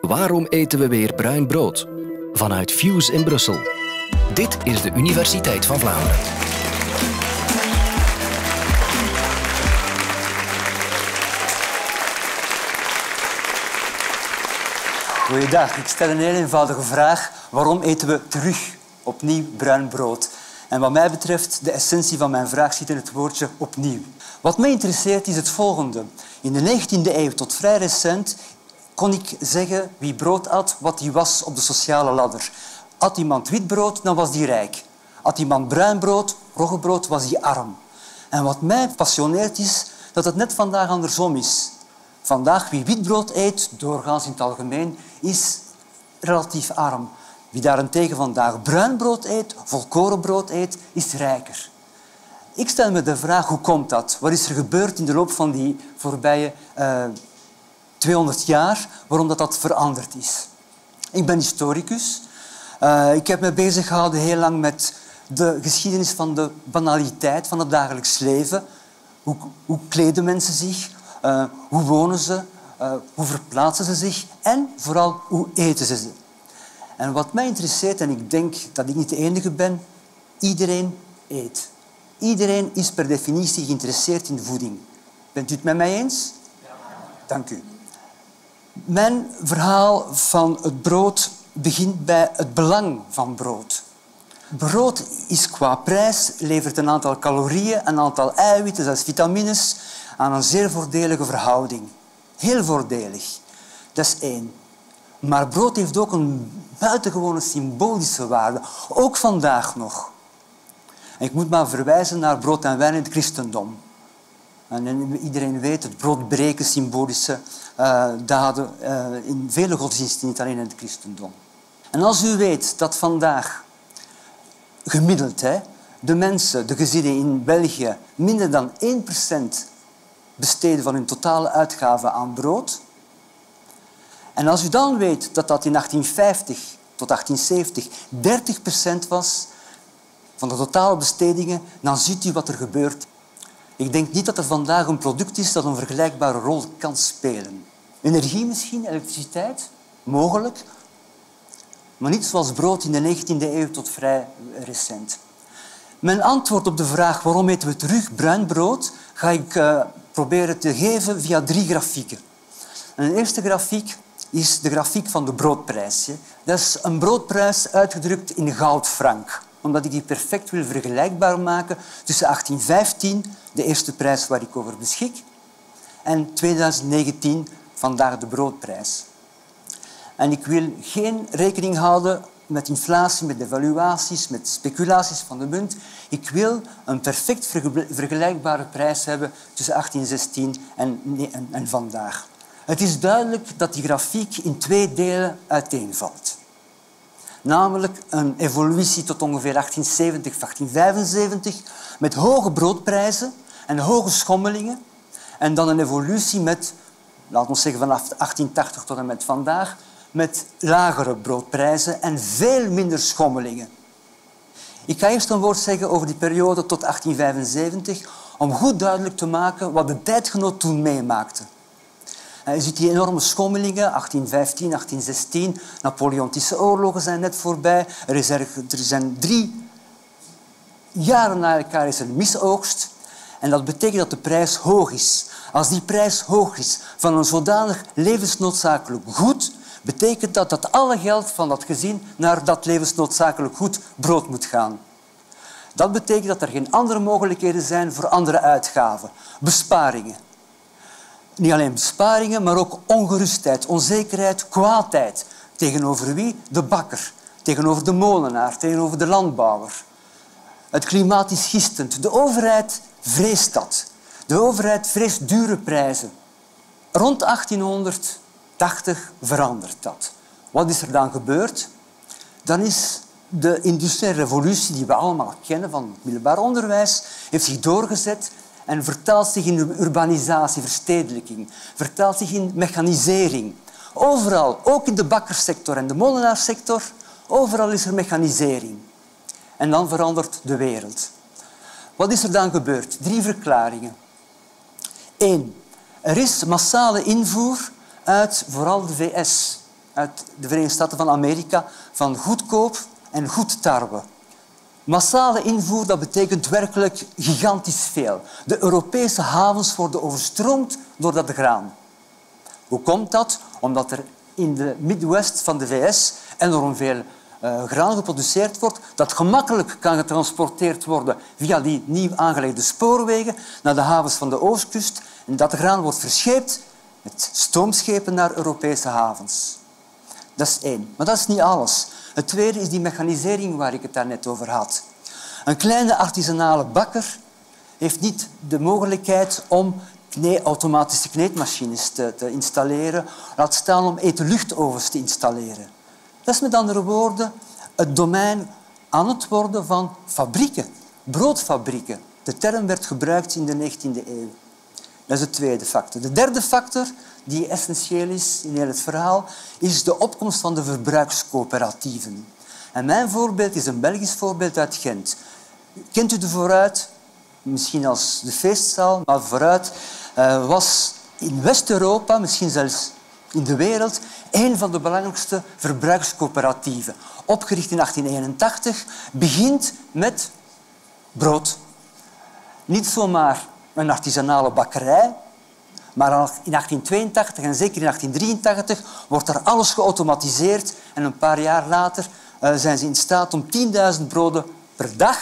Waarom eten we weer bruin brood? Vanuit Fuse in Brussel. Dit is de Universiteit van Vlaanderen. Goeiedag, ik stel een heel eenvoudige vraag. Waarom eten we terug opnieuw bruin brood? En wat mij betreft, de essentie van mijn vraag zit in het woordje opnieuw. Wat mij interesseert is het volgende. In de 19e eeuw tot vrij recent kon ik zeggen wie brood at, wat hij was op de sociale ladder. At iemand wit brood, dan was die rijk. At iemand bruin brood, roggebrood, was hij arm. En wat mij passioneert is dat het net vandaag andersom is. Vandaag, wie wit brood eet, doorgaans in het algemeen, is relatief arm. Wie daarentegen vandaag bruin brood eet, volkorenbrood eet, is rijker. Ik stel me de vraag, hoe komt dat? Wat is er gebeurd in de loop van die voorbije uh, 200 jaar, waarom dat, dat veranderd is? Ik ben historicus. Uh, ik heb me bezig gehouden heel lang met de geschiedenis van de banaliteit van het dagelijks leven. Hoe, hoe kleden mensen zich? Uh, hoe wonen ze? Uh, hoe verplaatsen ze zich? En vooral, hoe eten ze? En wat mij interesseert, en ik denk dat ik niet de enige ben, iedereen eet. Iedereen is per definitie geïnteresseerd in voeding. Bent u het met mij eens? Ja. Dank u. Mijn verhaal van het brood begint bij het belang van brood. Brood is qua prijs, levert een aantal calorieën, een aantal eiwitten, zelfs vitamines, aan een zeer voordelige verhouding. Heel voordelig. Dat is één. Maar brood heeft ook een buitengewone symbolische waarde, ook vandaag nog. Ik moet maar verwijzen naar brood en wijn in het christendom. En iedereen weet het brood breken symbolische uh, daden uh, in vele godsdiensten, niet alleen in het christendom. En als u weet dat vandaag gemiddeld hè, de mensen, de gezinnen in België, minder dan 1% besteden van hun totale uitgaven aan brood. En als u dan weet dat dat in 1850 tot 1870 30% was van de totale bestedingen, dan ziet u wat er gebeurt. Ik denk niet dat er vandaag een product is dat een vergelijkbare rol kan spelen. Energie misschien, elektriciteit, mogelijk, maar niet zoals brood in de 19e eeuw tot vrij recent. Mijn antwoord op de vraag waarom eten we terug bruin brood ga ik uh, proberen te geven via drie grafieken. En de eerste grafiek is de grafiek van de broodprijs. Dat is een broodprijs uitgedrukt in goudfrank omdat ik die perfect wil vergelijkbaar maken tussen 1815, de eerste prijs waar ik over beschik, en 2019, vandaag de broodprijs. En ik wil geen rekening houden met inflatie, met devaluaties, met speculaties van de munt. Ik wil een perfect vergelijkbare prijs hebben tussen 1816 en, en, en vandaag. Het is duidelijk dat die grafiek in twee delen uiteenvalt. Namelijk een evolutie tot ongeveer 1870, 1875, met hoge broodprijzen en hoge schommelingen. En dan een evolutie met, laten we zeggen vanaf 1880 tot en met vandaag, met lagere broodprijzen en veel minder schommelingen. Ik ga eerst een woord zeggen over die periode tot 1875, om goed duidelijk te maken wat de tijdgenoot toen meemaakte. Je ziet die enorme schommelingen, 1815, 1816, Napoleontische oorlogen zijn net voorbij. Er, is er, zijn drie jaren na elkaar is een misoogst. En dat betekent dat de prijs hoog is. Als die prijs hoog is van een zodanig levensnoodzakelijk goed, betekent dat dat alle geld van dat gezin naar dat levensnoodzakelijk goed brood moet gaan. Dat betekent dat er geen andere mogelijkheden zijn voor andere uitgaven, besparingen. Niet alleen besparingen, maar ook ongerustheid, onzekerheid, kwaadheid. Tegenover wie? De bakker. Tegenover de molenaar, tegenover de landbouwer. Het klimaat is gistend. De overheid vreest dat. De overheid vreest dure prijzen. Rond 1880 verandert dat. Wat is er dan gebeurd? Dan is de industriële revolutie die we allemaal kennen van het middelbaar onderwijs, heeft zich doorgezet en vertaalt zich in urbanisatie, verstedelijking, vertaalt zich in mechanisering. Overal, ook in de bakkerssector en de molenaarsector, overal is er mechanisering. En dan verandert de wereld. Wat is er dan gebeurd? Drie verklaringen. Eén, er is massale invoer uit vooral de VS. uit de Verenigde Staten van Amerika van goedkoop en goed tarwe. Massale invoer, dat betekent werkelijk gigantisch veel. De Europese havens worden overstroomd door dat graan. Hoe komt dat? Omdat er in de Midwest van de VS enorm veel uh, graan geproduceerd wordt, dat gemakkelijk kan getransporteerd worden via die nieuw aangelegde spoorwegen naar de havens van de oostkust. En dat graan wordt verscheept met stoomschepen naar Europese havens. Dat is één. Maar dat is niet alles. Het tweede is die mechanisering waar ik het daarnet over had. Een kleine artisanale bakker heeft niet de mogelijkheid om automatische kneedmachines te, te installeren, laat staan om etenluchtovens te installeren. Dat is met andere woorden het domein aan het worden van fabrieken, broodfabrieken. De term werd gebruikt in de 19e eeuw. Dat is de tweede factor. De derde factor, die essentieel is in heel het verhaal, is de opkomst van de verbruikscoöperatieven. En mijn voorbeeld is een Belgisch voorbeeld uit Gent. Kent u de Vooruit? Misschien als de feestzaal, maar Vooruit uh, was in West-Europa, misschien zelfs in de wereld, een van de belangrijkste verbruikscoöperatieven. Opgericht in 1881, begint met brood. Niet zomaar een artisanale bakkerij, maar in 1882 en zeker in 1883 wordt er alles geautomatiseerd en een paar jaar later uh, zijn ze in staat om 10.000 broden per dag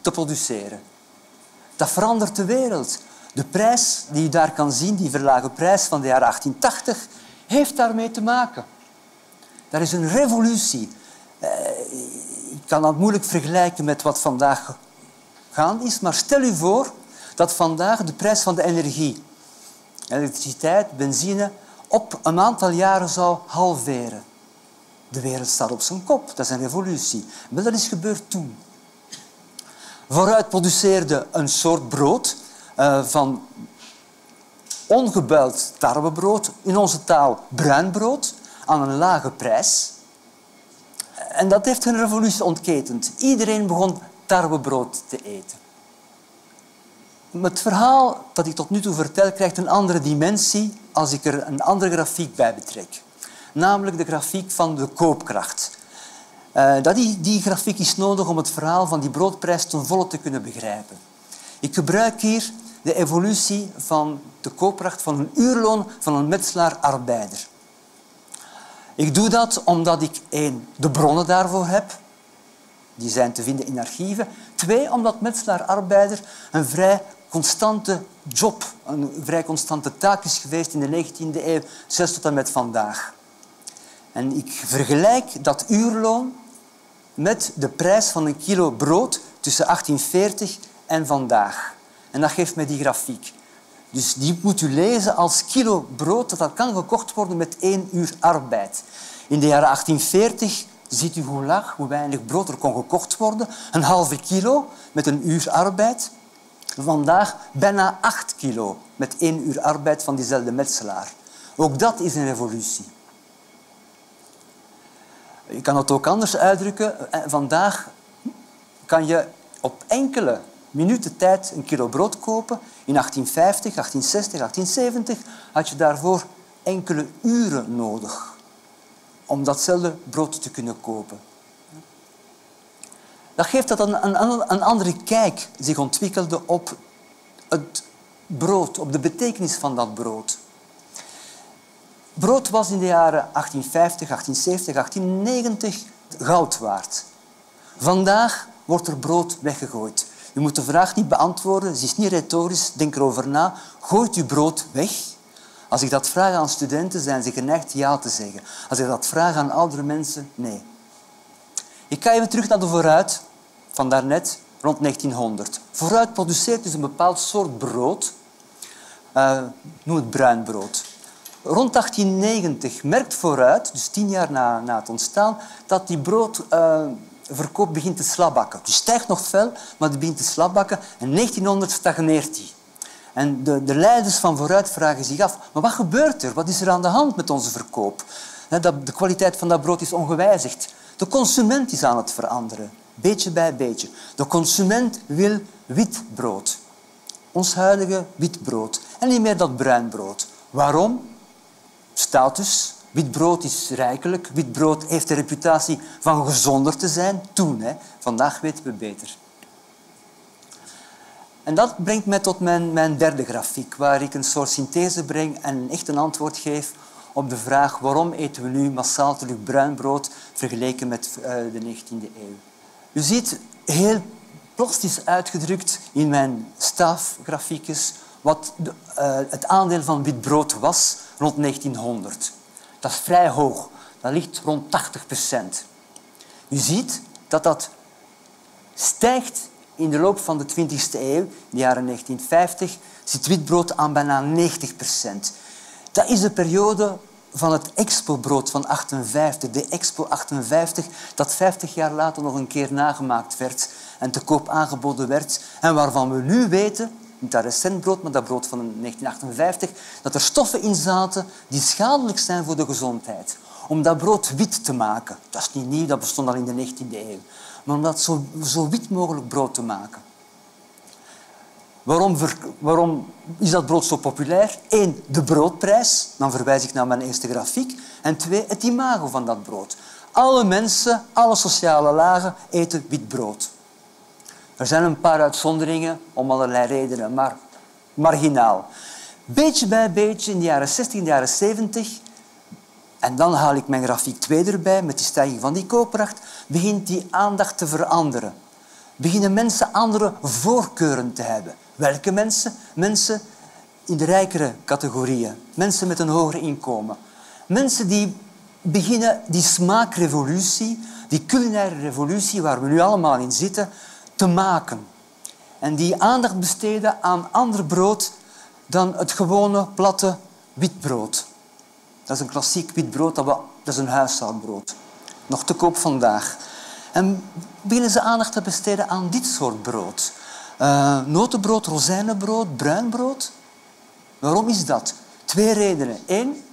te produceren. Dat verandert de wereld. De prijs die je daar kan zien, die verlage prijs van de jaren 1880, heeft daarmee te maken. Dat is een revolutie. Eh, ik kan dat moeilijk vergelijken met wat vandaag gaande is, maar stel u voor dat vandaag de prijs van de energie, elektriciteit, benzine, op een aantal jaren zou halveren. De wereld staat op zijn kop. Dat is een revolutie. Maar dat is gebeurd toen. Vooruit produceerde een soort brood uh, van ongebuild tarwebrood, in onze taal bruin brood, aan een lage prijs. En dat heeft een revolutie ontketend. Iedereen begon tarwebrood te eten. Het verhaal dat ik tot nu toe vertel krijgt een andere dimensie als ik er een andere grafiek bij betrek. Namelijk de grafiek van de koopkracht. Uh, dat die, die grafiek is nodig om het verhaal van die broodprijs ten volle te kunnen begrijpen. Ik gebruik hier de evolutie van de koopkracht van een uurloon van een metselaar-arbeider. Ik doe dat omdat ik één, de bronnen daarvoor heb. Die zijn te vinden in archieven. Twee, omdat metselaar-arbeider een vrij constante job, een vrij constante taak is geweest in de 19e eeuw, zelfs tot en met vandaag. En ik vergelijk dat uurloon met de prijs van een kilo brood tussen 1840 en vandaag. En dat geeft mij die grafiek. Dus die moet u lezen als kilo brood dat, dat kan gekocht worden met één uur arbeid. In de jaren 1840 ziet u hoe laag, hoe weinig brood er kon gekocht worden. Een halve kilo met een uur arbeid. Vandaag bijna acht kilo met één uur arbeid van diezelfde metselaar. Ook dat is een revolutie. Je kan het ook anders uitdrukken. Eh, vandaag kan je op enkele minuten tijd een kilo brood kopen. In 1850, 1860, 1870 had je daarvoor enkele uren nodig om datzelfde brood te kunnen kopen. Dat geeft dat een, een, een andere kijk zich ontwikkelde op het brood, op de betekenis van dat brood. Brood was in de jaren 1850, 1870, 1890 goud waard. Vandaag wordt er brood weggegooid. U moet de vraag niet beantwoorden, ze is niet retorisch, denk erover na. Gooit uw brood weg? Als ik dat vraag aan studenten, zijn ze geneigd ja te zeggen. Als ik dat vraag aan oudere mensen, nee. Ik ga even terug naar de vooruit van daarnet, rond 1900. Vooruit produceert dus een bepaald soort brood. Uh, noem het bruin brood. Rond 1890 merkt vooruit, dus tien jaar na, na het ontstaan, dat die brood... Uh, verkoop begint te slabbakken. Het stijgt nog fel, maar het begint te slabbakken. En 1900 stagneert die. En de, de leiders van vooruit vragen zich af, maar wat gebeurt er? Wat is er aan de hand met onze verkoop? De kwaliteit van dat brood is ongewijzigd. De consument is aan het veranderen, beetje bij beetje. De consument wil wit brood. Ons huidige wit brood. En niet meer dat bruin brood. Waarom? Status. Wit brood is rijkelijk. Wit brood heeft de reputatie van gezonder te zijn. Toen, hè. vandaag weten we beter. En dat brengt mij tot mijn, mijn derde grafiek, waar ik een soort synthese breng en echt een antwoord geef op de vraag waarom eten we nu massaal terug bruin brood vergeleken met uh, de 19e eeuw. U ziet heel plastisch uitgedrukt in mijn staafgrafiekjes wat de, uh, het aandeel van wit brood was rond 1900. Dat is vrij hoog. Dat ligt rond 80 procent. U ziet dat dat stijgt in de loop van de 20e eeuw, in de jaren 1950, zit witbrood aan bijna 90 procent. Dat is de periode van het Expo-brood van 58, de Expo 58, dat 50 jaar later nog een keer nagemaakt werd en te koop aangeboden werd en waarvan we nu weten, niet dat recent brood, maar dat brood van 1958, dat er stoffen in zaten die schadelijk zijn voor de gezondheid. Om dat brood wit te maken. Dat is niet nieuw, dat bestond al in de 19e eeuw maar om dat zo, zo wit mogelijk brood te maken. Waarom, waarom, is dat brood zo populair? Eén, de broodprijs. Dan verwijs ik naar mijn eerste grafiek. En twee, het imago van dat brood. Alle mensen, alle sociale lagen eten wit brood. Er zijn een paar uitzonderingen om allerlei redenen, maar marginaal. Beetje bij beetje in de jaren 60 en de jaren 70 en dan haal ik mijn grafiek 2 erbij met die stijging van die koopkracht, begint die aandacht te veranderen. Beginnen mensen andere voorkeuren te hebben. Welke mensen? Mensen in de rijkere categorieën. Mensen met een hoger inkomen. Mensen die beginnen die smaakrevolutie, die culinaire revolutie waar we nu allemaal in zitten, te maken. En die aandacht besteden aan ander brood dan het gewone platte witbrood. Dat is een klassiek wit brood, dat, is een huishoudbrood. Nog te koop vandaag. En beginnen ze aandacht te besteden aan dit soort brood. Uh, notenbrood, rozijnenbrood, bruinbrood. Waarom is dat? Twee redenen. Eén,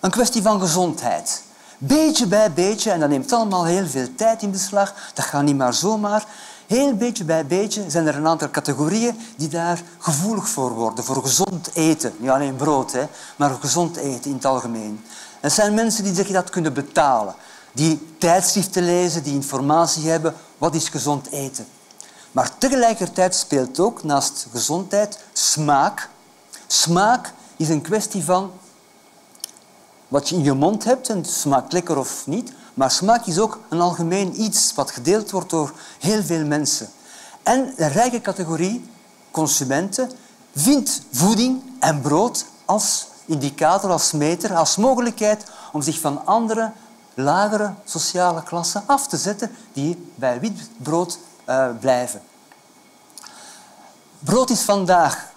een kwestie van gezondheid. Beetje bij beetje, en dat neemt allemaal heel veel tijd in beslag, dat gaat niet maar zomaar, Heel beetje bij beetje zijn er een aantal categorieën die daar gevoelig voor worden, voor gezond eten. Niet alleen brood, hè, maar gezond eten in het algemeen. Het zijn mensen die zich dat kunnen betalen, die tijdschriften lezen, die informatie hebben, wat is gezond eten. Maar tegelijkertijd speelt ook naast gezondheid smaak. Smaak is een kwestie van wat je in je mond hebt en het smaakt lekker of niet, maar smaak is ook een algemeen iets wat gedeeld wordt door heel veel mensen. En de rijke categorie, consumenten, vindt voeding en brood als indicator, als meter, als mogelijkheid om zich van andere, lagere sociale klassen af te zetten die bij wit brood uh, blijven. Brood is vandaag,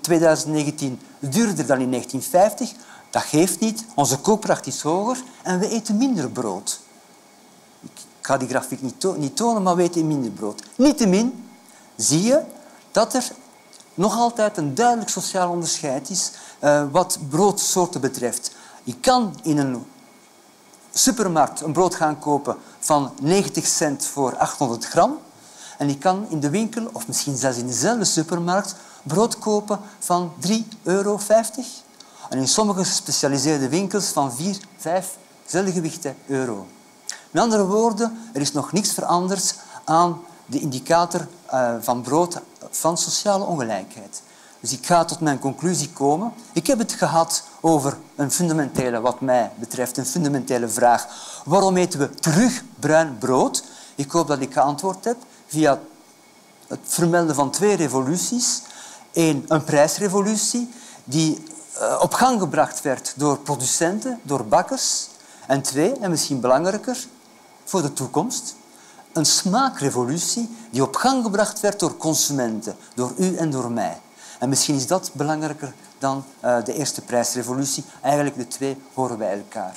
2019, duurder dan in 1950, dat geeft niet. Onze koopkracht is hoger en we eten minder brood. Ik ga die grafiek niet, niet tonen, maar we eten minder brood. Niettemin zie je dat er nog altijd een duidelijk sociaal onderscheid is uh, wat broodsoorten betreft. Je kan in een supermarkt een brood gaan kopen van 90 cent voor 800 gram. En je kan in de winkel, of misschien zelfs in dezelfde supermarkt, brood kopen van 3,50 euro. En in sommige gespecialiseerde winkels van 4, 5 gewichten euro. Met andere woorden, er is nog niets veranderd aan de indicator uh, van brood van sociale ongelijkheid. Dus ik ga tot mijn conclusie komen. Ik heb het gehad over een fundamentele, wat mij betreft, een fundamentele vraag. Waarom eten we terug bruin brood? Ik hoop dat ik geantwoord heb via het vermelden van twee revoluties. Eén, een prijsrevolutie die eh, op gang gebracht werd door producenten, door bakkers. En twee, en misschien belangrijker voor de toekomst, een smaakrevolutie die op gang gebracht werd door consumenten, door u en door mij. En misschien is dat belangrijker dan uh, de eerste prijsrevolutie. Eigenlijk de twee horen bij elkaar.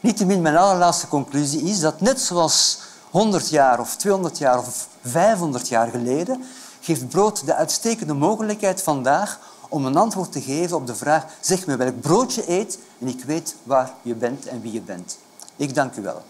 Niettemin, mijn allerlaatste conclusie is dat net zoals 100 jaar of 200 jaar of 500 jaar geleden, geeft brood de uitstekende mogelijkheid vandaag om een antwoord te geven op de vraag zeg me welk brood je eet en ik weet waar je bent en wie je bent. Ik dank u wel.